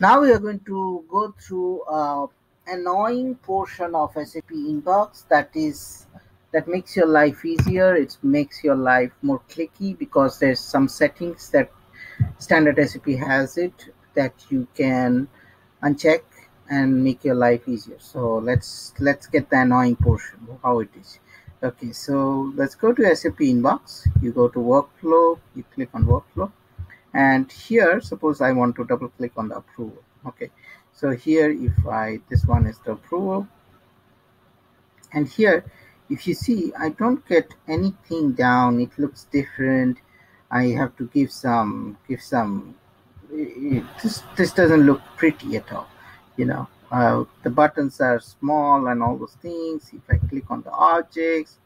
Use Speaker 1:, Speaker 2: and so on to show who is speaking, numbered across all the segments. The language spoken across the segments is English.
Speaker 1: Now we are going to go through uh, annoying portion of SAP inbox that is that makes your life easier. It makes your life more clicky because there's some settings that standard SAP has it that you can uncheck and make your life easier. So let's let's get the annoying portion how it is. Okay, so let's go to SAP inbox. You go to workflow, you click on workflow and here suppose I want to double click on the approval. Okay. So here if I this one is the approval. And here if you see I don't get anything down. It looks different. I have to give some give some it, this this doesn't look pretty at all you know. Uh, the buttons are small and all those things. If I click on the objects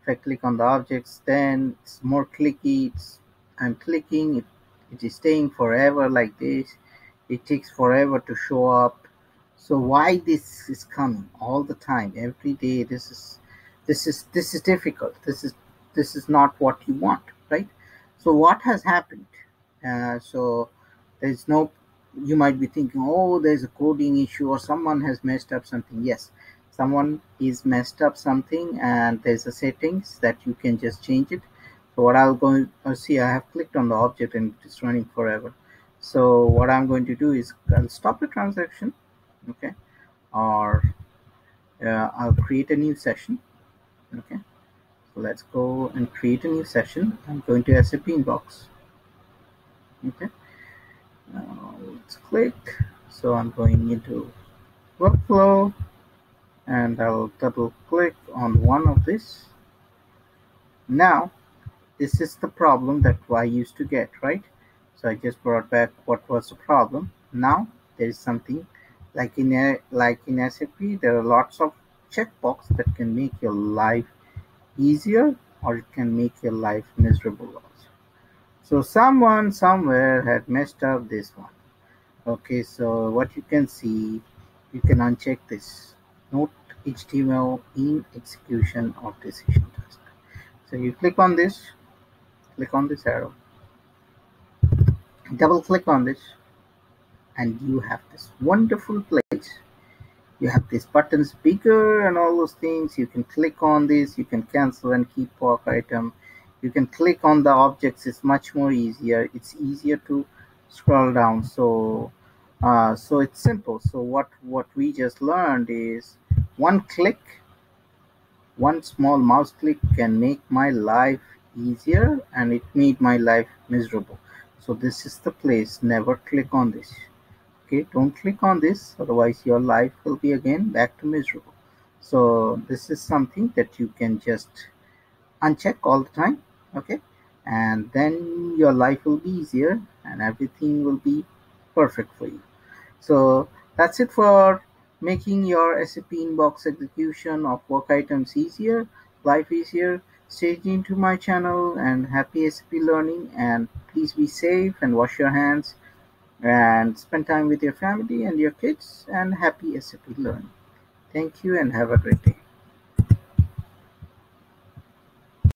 Speaker 1: if I click on the objects then it's more clicky. It's I'm clicking it it is staying forever like this. It takes forever to show up. So why this is coming all the time every day this is this is this is difficult. This is this is not what you want right? So what has happened? Uh, so there's no you might be thinking oh there's a coding issue or someone has messed up something. Yes someone is messed up something and there's a settings that you can just change it so what I'll go uh, see I have clicked on the object and it's running forever. So what I'm going to do is I'll stop the transaction okay? Or uh, I'll create a new session okay? So let's go and create a new session. I'm going to SAP inbox okay? Now let's click. So I'm going into workflow and I'll double click on one of this. Now this is the problem that I used to get, right? So I just brought back what was the problem. Now there is something like in a, like in SAP, there are lots of checkbox that can make your life easier or it can make your life miserable also. So someone somewhere had messed up this one. Okay, so what you can see, you can uncheck this note HTML in execution of decision task. So you click on this click on this arrow. Double click on this and you have this wonderful place. You have these buttons bigger and all those things. You can click on this. You can cancel and keep work item. You can click on the objects. It's much more easier. It's easier to scroll down. So uh, so it's simple. So what what we just learned is one click one small mouse click can make my life easier and it made my life miserable. So this is the place. Never click on this. Okay don't click on this. Otherwise your life will be again back to miserable. So this is something that you can just uncheck all the time. Okay and then your life will be easier and everything will be perfect for you. So that's it for making your SAP inbox execution of work items easier life easier Stay tuned to my channel and happy SAP learning and please be safe and wash your hands and spend time with your family and your kids and happy SAP learning. Thank you and have a great day.